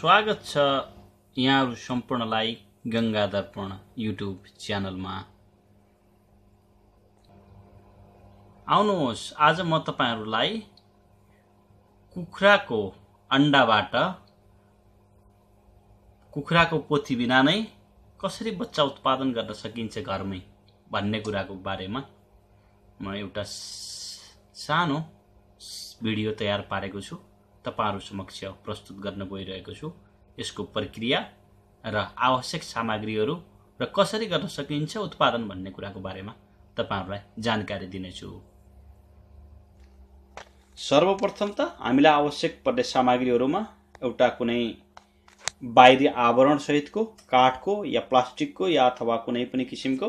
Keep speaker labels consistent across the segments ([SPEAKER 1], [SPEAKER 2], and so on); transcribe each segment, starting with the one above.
[SPEAKER 1] स्वागत छ यहाँहरू सम्पूर्णलाई गङ्गा दर्पण युट्युब च्यानलमा। आउनुहोस् आज म तपाईँहरूलाई कुखुराको अन्डाबाट कुखुराको पोथी बिना नै कसरी बच्चा उत्पादन गर्न सकिन्छ घरमै भन्ने कुराको बारेमा म एउटा सानो भिडियो तयार पारेको छु। तपाईँहरू समक्ष प्रस्तुत गर्न गइरहेको छु। यसको प्रक्रिया र आवश्यक सामग्रीहरू र कसरी गर्न सकिन्छ उत्पादन भन्ने कुराको बारेमा तपाईँहरूलाई जानकारी दिनेछु। सर्वप्रथम त हामीलाई आवश्यक पर्ने सामग्रीहरूमा एउटा कुनै बाहिरी आवरणसहितको काठको या प्लास्टिकको या अथवा कुनै पनि किसिमको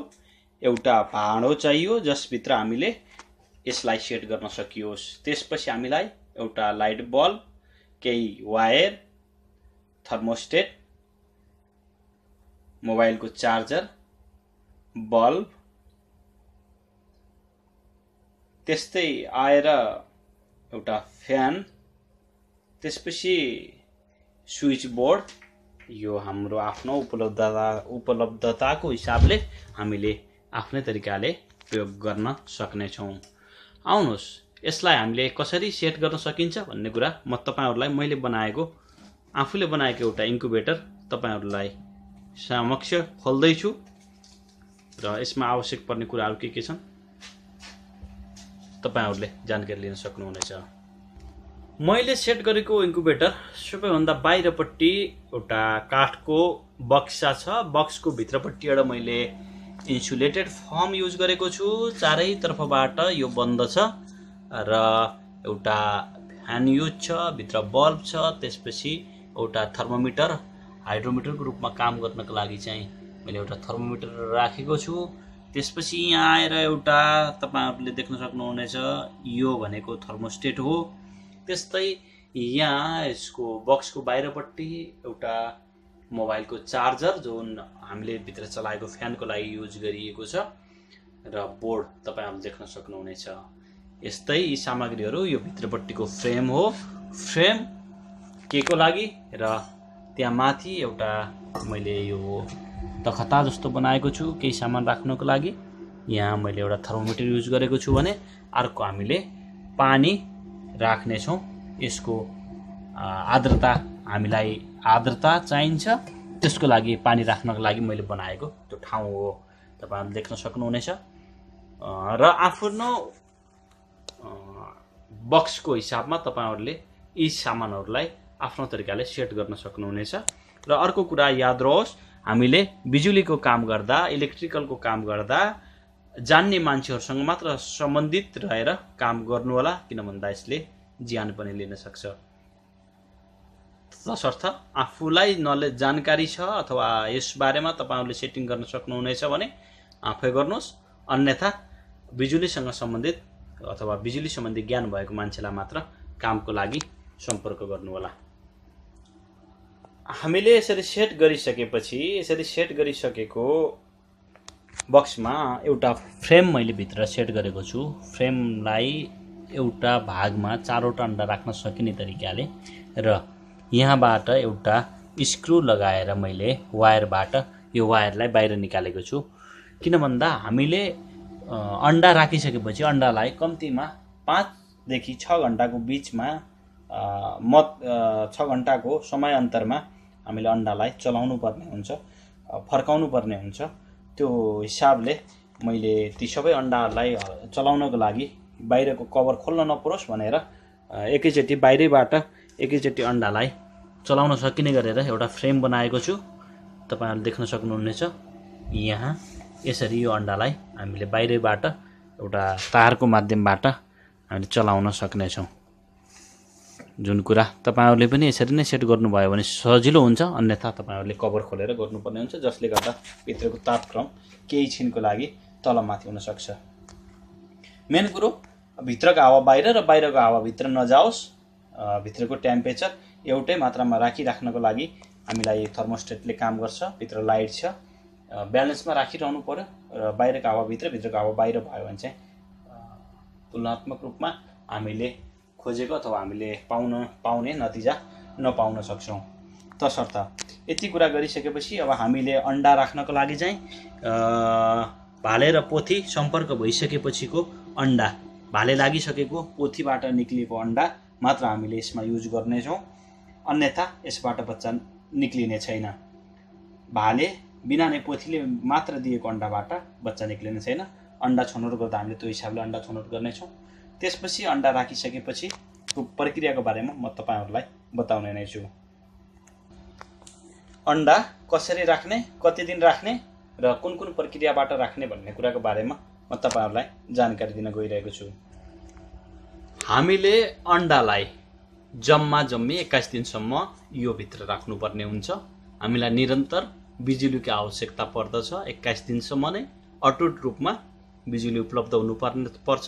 [SPEAKER 1] एउटा भाँडो चाहियो जसभित्र हामीले यसलाई सेट गर्न सकियोस्। त्यसपछि हामीलाई एउटा लाइट बल्ब केही वायर थर्मोस्टेट मोबाइलको चार्जर बल्ब त्यस्तै आएर एउटा फ्यान त्यसपछि स्विच बोर्ड यो हाम्रो आफ्नो उपलब्धता उपलब्धताको हिसाबले हामीले आफ्नै तरिकाले प्रयोग गर्न सक्नेछौँ। आउनुहोस्। यसलाई हामीले कसरी सेट गर्न सकिन्छ भन्ने कुरा म तपाईँहरूलाई मैले बनाएको आफूले बनाएको एउटा इन्कुबेटर तपाईँहरूलाई समक्ष खोल्दैछु र यसमा आवश्यक पर्ने कुराहरू के के छन् तपाईँहरूले जानकारी लिन सक्नुहुनेछ। मैले सेट गरेको इन्कुबेटर सबैभन्दा बाहिरपट्टि एउटा काठको बक्सा छ। बक्सको भित्रपट्टि एउटा मैले इन्सुलेटेड फर्म युज गरेको छु। चारैतर्फबाट यो बन्द छ। र एउटा फ्यान युज छ भित्र बल्ब छ त्यसपछि एउटा थर्मोमिटर हाइड्रोमिटरको रूपमा काम गर्नको लागि चाहिँ मैले एउटा थर्मोमिटर राखेको छु। त्यसपछि यहाँ आएर एउटा तपाईँहरूले देख्न सक्नुहुनेछ यो भनेको थर्मोस्टेट हो। त्यस्तै यहाँ यसको बक्सको बाहिरपट्टि एउटा मोबाइलको चार्जर जुन हामीले भित्र चलाएको फ्यानको लागि युज गरिएको छ र बोर्ड तपाईँहरूले देख्न सक्नुहुनेछ। यस्तै यी सामग्रीहरू यो भित्रपट्टिको फ्रेम हो। फ्रेम के को लागि र त्यहाँ माथि एउटा मैले यो तखता जस्तो बनाएको छु केही सामान राख्नको लागि। यहाँ मैले एउटा थर्मोमिटर युज गरेको छु भने अर्को हामीले पानी राख्नेछौँ। यसको आर्द्रता हामीलाई आर्द्रता चाहिन्छ। त्यसको लागि पानी राख्नको लागि मैले बनाएको त्यो ठाउँ हो। तपाईँहरूले देख्न सक्नुहुनेछ। र आफ्नो बक्सको हिसाबमा तपाईँहरूले यी सामानहरूलाई आफ्नो तरिकाले सेट गर्न सक्नुहुनेछ। र अर्को कुरा याद रहोस् हामीले बिजुलीको काम गर्दा इलेक्ट्रिकलको काम गर्दा जान्ने मान्छेहरूसँग मात्र सम्बन्धित रहेर काम गर्नु होला किन भन्दा यसले ज्यान पनि लिन सक्छ। तसर्थ आफूलाई नलेज जानकारी छ अथवा यसबारेमा तपाईँहरूले सेटिङ गर्न सक्नुहुनेछ भने आफै गर्नुहोस्। अन्यथा बिजुलीसँग सम्बन्धित अथवा बिजुली सम्बन्धी ज्ञान भएको मान्छेलाई मात्र कामको लागि सम्पर्क गर्नुहोला। हामीले यसरी सेट गरिसकेपछि यसरी सेट गरिसकेको बक्समा एउटा फ्रेम मैले भित्र सेट गरेको छु। फ्रेमलाई एउटा भागमा चारवटा अन्डा राख्न सकिने तरिकाले र यहाँबाट एउटा स्क्रु लगाएर मैले वायरबाट यो वायरलाई बाहिर निकालेको छु। किन भन्दा हामीले अन्डा राखिसकेपछि अन्डालाई कम्तीमा पाँचदेखि छ घन्टाको बिचमा मत छ घन्टाको समय अन्तरमा हामीले अन्डालाई चलाउनु पर्ने हुन्छ फर्काउनु पर्ने हुन्छ। त्यो हिसाबले मैले ती सबै अन्डाहरूलाई चलाउनको लागि बाहिरको कभर खोल्न नपरोस् भनेर एकैचोटि बाहिरैबाट एकैचोटि अन्डालाई चलाउन सकिने गरेर एउटा फ्रेम बनाएको छु। तपाईँहरूले देख्न सक्नुहुनेछ। यहाँ यसरी यो अन्डालाई हामीले बाहिरबाट एउटा तारको माध्यमबाट हामीले चलाउन सक्नेछौँ। जुन कुरा तपाईँहरूले पनि यसरी नै सेट गर्नुभयो भने सजिलो हुन्छ अन्यथा तपाईँहरूले कभर खोलेर गर्नुपर्ने हुन्छ जसले गर्दा भित्रको तापक्रम केही छिनको लागि तलमाथि हुनसक्छ। मेन कुरो भित्रको हावा बाहिर र बाहिरको हावा भित्र नजाओस् भित्रको टेम्परेचर एउटै मात्रामा राखिराख्नको लागि हामीलाई थर्मोस्टेटले काम गर्छ भित्र लाइट छ। ब्यालेन्समा राखिरहनु पऱ्यो र बाहिरको हावा भित्र भित्रको हावा बाहिर भयो भने चाहिँ तुलनात्मक रूपमा हामीले खोजेको अथवा हामीले पाउन पाउने नतिजा नपाउन सक्छौँ। तसर्थ यति कुरा गरिसकेपछि अब हामीले अन्डा राख्नको लागि चाहिँ भाले र पोथी सम्पर्क भइसकेपछिको अन्डा भाले लागिसकेको पोथीबाट निक्लिएको अन्डा मात्र हामीले यसमा युज गर्नेछौँ। अन्यथा यसबाट बच्चा निक्लिने छैन। भाले बिना नै पोथीले मात्र दिएको अन्डाबाट बच्चा निक्लिने छैन। अन्डा छनौट गर्दा हामीले त्यो हिसाबले अन्डा छनौट गर्नेछौँ। त्यसपछि अन्डा राखिसकेपछि प्रक्रियाको बारेमा म तपाईँहरूलाई बताउने नै छु। अन्डा कसरी राख्ने कति दिन राख्ने र कुन कुन प्रक्रियाबाट राख्ने भन्ने कुराको बारेमा म तपाईँहरूलाई जानकारी दिन गइरहेको छु। हामीले अन्डालाई जम्मा जम्मी एक्काइस दिनसम्म यो भित्र राख्नुपर्ने हुन्छ। हामीलाई निरन्तर बिजुलीको आवश्यकता पर्दछ। एक्काइस दिनसम्म नै अटुट रूपमा बिजुली उपलब्ध हुनुपर्ने पर्छ।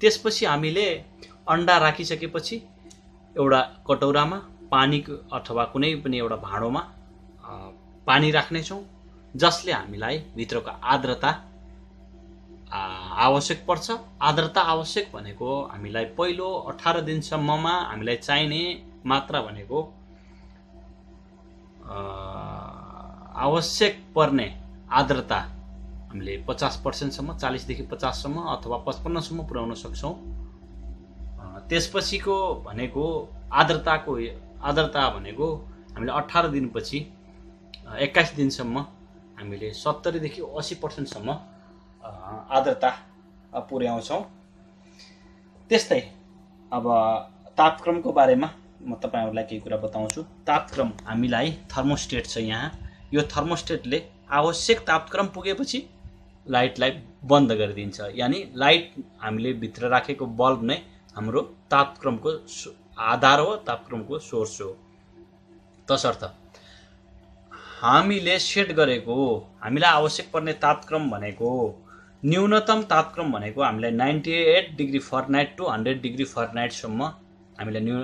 [SPEAKER 1] त्यसपछि हामीले अन्डा राखिसकेपछि एउटा कटौरामा पानी अथवा कुनै पनि एउटा भाँडोमा पानी राख्नेछौँ जसले हामीलाई भित्रको आर्द्रता आवश्यक पर्छ। आर्द्रता आवश्यक भनेको हामीलाई पहिलो अठार दिनसम्ममा हामीलाई चाहिने मात्रा भनेको आवश्यक पर्ने आर्द्रता हामीले पचास पर्सेन्टसम्म चालिसदेखि पचाससम्म अथवा पचपन्नसम्म पुर्याउन सक्छौँ। त्यसपछिको भनेको आर्द्रताको आर्द्रता भनेको हामीले अठार दिनपछि एक्काइस दिनसम्म हामीले सत्तरीदेखि असी पर्सेन्टसम्म आर्द्रता पुर्याउँछौँ। त्यस्तै अब तापक्रमको बारेमा म तपाईँहरूलाई केही कुरा बताउँछु। तापक्रम हामीलाई थर्मोस्टेट छ यहाँ। यो थर्मोस्टेटले आवश्यक तापक्रम पुगेपछि लाइटलाई बन्द गरिदिन्छ। यानि लाइट हामीले भित्र राखेको बल्ब नै हाम्रो तापक्रमको आधार हो तापक्रमको सोर्स हो। तसर्थ हामीले सेट गरेको हामीलाई आवश्यक पर्ने तापक्रम भनेको न्यूनतम तापक्रम भनेको हामीलाई ninety eight degree Fahrenheit to hundred degree फरनाइटसम्म हामीलाई न्यू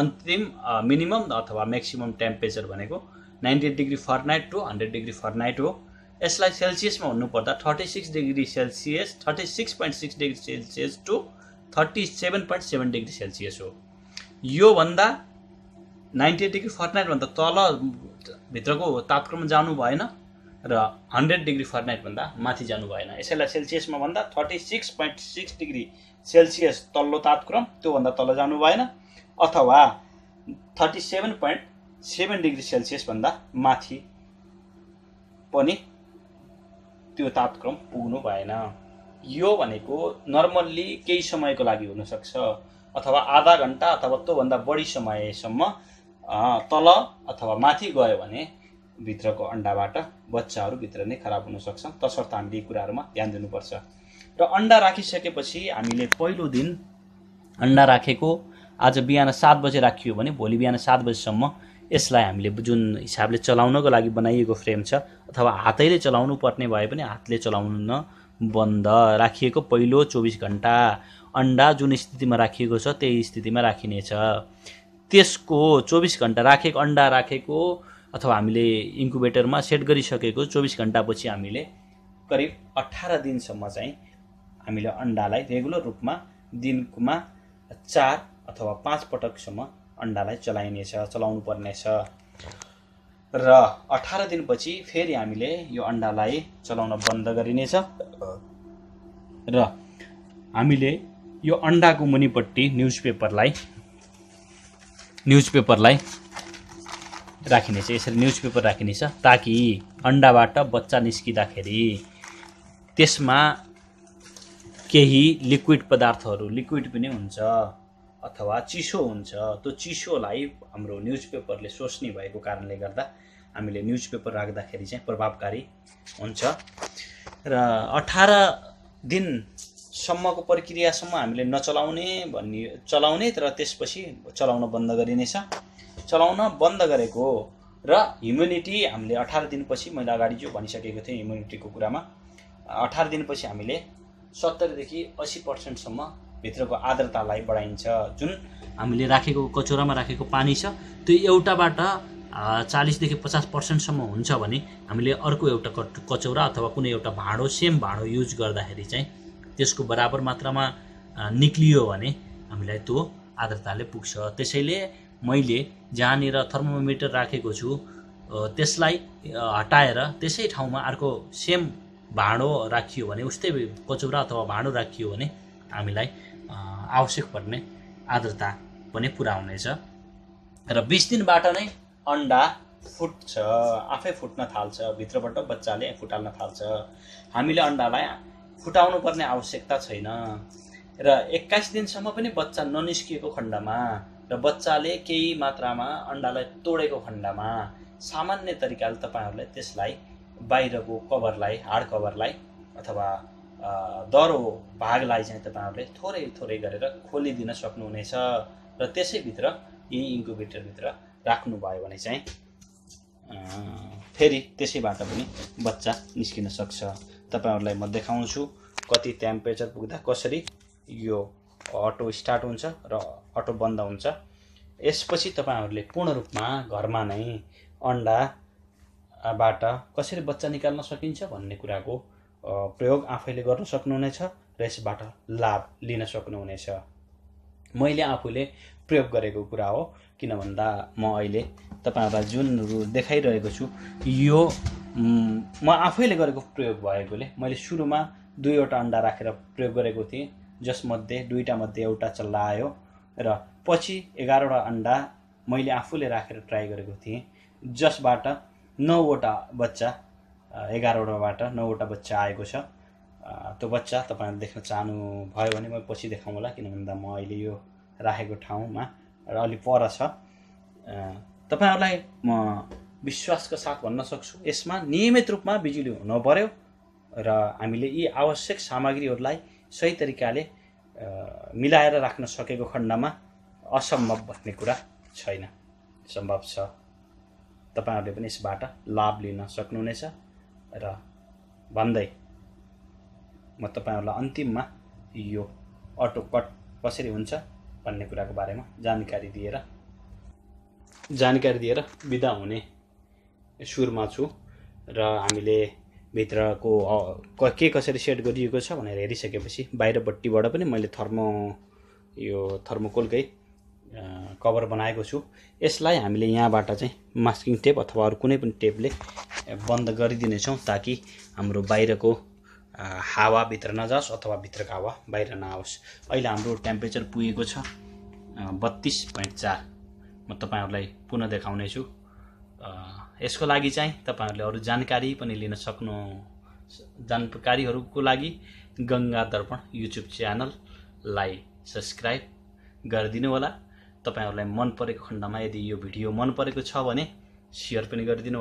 [SPEAKER 1] अन्तिम मिनिमम अथवा म्याक्सिमम टेम्परेचर भनेको ninety eight degree Fahrenheit to hundred degree Fahrenheit हो। यसलाई सेल्सियसमा हुनुपर्दा thirty six degree Celsius thirty six point six degree Celsius to thirty seven point seven degree Celsius हो। योभन्दा नाइन्टी एट डिग्री फर्नाइटभन्दा तल भित्रको तापक्रम जानु भएन र हन्ड्रेड डिग्री फर्नाइटभन्दा माथि जानु भएन। यसैलाई सेल्सियसमा भन्दा thirty six point six degree Celsius तल्लो तापक्रम त्योभन्दा तल जानु भएन अथवा thirty seven point seven degree सेल्सियसभन्दा माथि पनि त्यो तापक्रम पुग्नु भएन। यो भनेको नर्मल्ली केही समयको लागि हुनसक्छ अथवा आधा घन्टा अथवा त्योभन्दा बढी समयसम्म तल अथवा माथि गयो भने भित्रको अन्डाबाट बच्चाहरू भित्र नै खराब हुनसक्छ। तसर्थ हामीले यी कुराहरूमा ध्यान दिनुपर्छ। र अन्डा राखिसकेपछि हामीले पहिलो दिन अन्डा राखेको आज बिहान सात बजे राखियो भने भोलि बिहान सात बजीसम्म यसलाई हामीले जुन हिसाबले चलाउनको लागि बनाइएको फ्रेम छ अथवा हातैले चलाउनु पर्ने भए पनि हातले चलाउन बन्द राखिएको पहिलो चौबिस घन्टा अन्डा जुन स्थितिमा राखिएको छ त्यही स्थितिमा राखिनेछ। त्यसको चौबिस घन्टा राखेको अन्डा राखेको अथवा हामीले इन्कुबेटरमा सेट गरिसकेको चौबिस घन्टापछि हामीले करिब अठार दिनसम्म चाहिँ हामीले अन्डालाई रेगुलर रूपमा दिनमा चार अथवा पाँच पटकसम्म अन्डालाई चलाइनेछ चलाउनु पर्नेछ र अठार दिनपछि फेरि हामीले यो अन्डालाई चलाउन बन्द गरिनेछ। र हामीले यो अन्डाको मुनिपट्टि न्युज पेपरलाई न्युज पेपरलाई राखिनेछ यसरी न्युज पेपर राखिनेछ ताकि अन्डाबाट बच्चा निस्किँदाखेरि त्यसमा केही लिक्विड पदार्थहरू लिक्विड पनि हुन्छ। अथवा चिसो हुन्छ त्यो चिसोलाई हाम्रो न्युज पेपरले सोच्ने भएको कारणले गर्दा हामीले न्युज पेपर राख्दाखेरि चाहिँ प्रभावकारी हुन्छ। र अठार दिनसम्मको प्रक्रियासम्म हामीले नचलाउने भन्ने चलाउने र त्यसपछि चलाउन बन्द गरिनेछ। चलाउन बन्द गरेको र ह्युम्युनिटी हामीले अठार दिनपछि मैले अगाडि जो भनिसकेको थिएँ ह्युम्युनिटीको कुरामा अठार दिनपछि हामीले सत्तरीदेखि असी पर्सेन्टसम्म भित्रको आर्द्रतालाई बढाइन्छ। जुन हामीले राखेको कचौरामा राखेको पानी छ त्यो एउटाबाट चालिसदेखि पचास पर्सेन्टसम्म हुन्छ भने हामीले अर्को एउटा कचौरा अथवा कुनै एउटा भाँडो सेम भाँडो युज गर्दाखेरि चाहिँ त्यसको बराबर मात्रामा निक्लियो भने हामीलाई त्यो आर्द्रताले पुग्छ। त्यसैले मैले जहाँनिर थर्मोमिटर राखेको छु त्यसलाई हटाएर त्यसै ठाउँमा अर्को सेम भाँडो राखियो भने उस्तै कचौरा अथवा भाँडो राखियो भने हामीलाई आवश्यक पर्ने आर्द्रता पनि पुरा हुनेछ र बिस दिनबाट नै अन्डा फुट्छ आफै फुट्न थाल्छ भित्रबाट बच्चाले फुटाल्न थाल्छ। हामीले अन्डालाई फुटाउनु पर्ने आवश्यकता छैन। र एक्काइस दिनसम्म पनि बच्चा ननिस्किएको खण्डमा र बच्चाले केही मात्रामा अन्डालाई तोडेको खण्डमा सामान्य तरिकाले तपाईँहरूले त्यसलाई बाहिरको कभरलाई हार्ड कभरलाई अथवा दरो भागलाई चाहिँ तपाईँहरूले थोरै थोरै गरेर खोलिदिन सक्नुहुनेछ र त्यसैभित्र यही इन्कुबेटरभित्र राख्नुभयो भने चाहिँ फेरि त्यसैबाट पनि बच्चा निस्किन सक्छ। तपाईँहरूलाई म देखाउँछु कति टेम्परेचर पुग्दा कसरी यो अटो स्टार्ट हुन्छ र अटो बन्द हुन्छ। यसपछि तपाईँहरूले पूर्ण रूपमा घरमा नै अन्डाबाट कसरी बच्चा निकाल्न सकिन्छ भन्ने कुराको प्रयोग आफैले गर्न सक्नुहुनेछ र यसबाट लाभ लिन सक्नुहुनेछ। मैले आफूले प्रयोग गरेको कुरा हो किन भन्दा म अहिले तपाईँहरूलाई जुन रु- देखाइरहेको छु यो म, आफैले गरेको प्रयोग भएकोले मैले सुरुमा दुईवटा अन्डा राखेर प्रयोग गरेको थिएँ जसमध्ये दुईवटा मध्ये एउटा चल्ला आयो र पछि एघारवटा अन्डा मैले आफूले राखेर ट्राई गरेको थिएँ जसबाट नौवटा बच्चा एघारवटाबाट नौवटा बच्चा आएको छ। त्यो बच्चा तपाईँहरूले देख्न चाहनु भयो भने म पछि देखाउँला किन भन्दा म अहिले यो राखेको ठाउँमा र अलिक पर छ। तपाईँहरूलाई म विश्वासका साथ भन्न सक्छु यसमा नियमित रूपमा बिजुली हुनु पर्यो र हामीले यी आवश्यक सामग्रीहरूलाई सही तरिकाले मिलाएर राख्न सकेको खण्डमा असम्भव भन्ने कुरा छैन। सम्भव छ। तपाईँहरूले पनि यसबाट लाभ लिन सक्नुहुनेछ। र भन्दै म तपाईँहरूलाई अन्तिममा यो अटो कट कसरी हुन्छ भन्ने कुराको बारेमा जानकारी दिएर जानकारी दिएर बिदा हुने सुरमा छु र हामीले भित्रको क- कसरी सेट गरिएको छ भनेर हेरिसकेपछि बाहिरपट्टिबाट पनि मैले थर्मो यो थर्मोकोलकै कभर बनाएको छु। यसलाई हामीले यहाँबाट चाहिँ मास्किङ टेप अथवा अरू कुनै पनि टेपले बन्द गरिदिनेछौँ ताकि हाम्रो बाहिरको हावा भित्र नजाओस् अथवा भित्रको हावा बाहिर नआओस्। अहिले हाम्रो टेम्परेचर पुगेको छ बत्तिस पोइन्ट चार। म तपाईँहरूलाई पुनः देखाउने छु। अ, यसको लागि चाहिँ तपाईँहरूले अरू जानकारी पनि लिन सक्नु जानकारीहरूको लागि गङ्गा दर्पण युट्युब च्यानललाई सब्सक्राइब गरिदिनु होला। तपाईँहरूलाई मन परेको खण्डमा यदि यो भिडियो मन परेको छ भने सेयर पनि गरिदिनु होला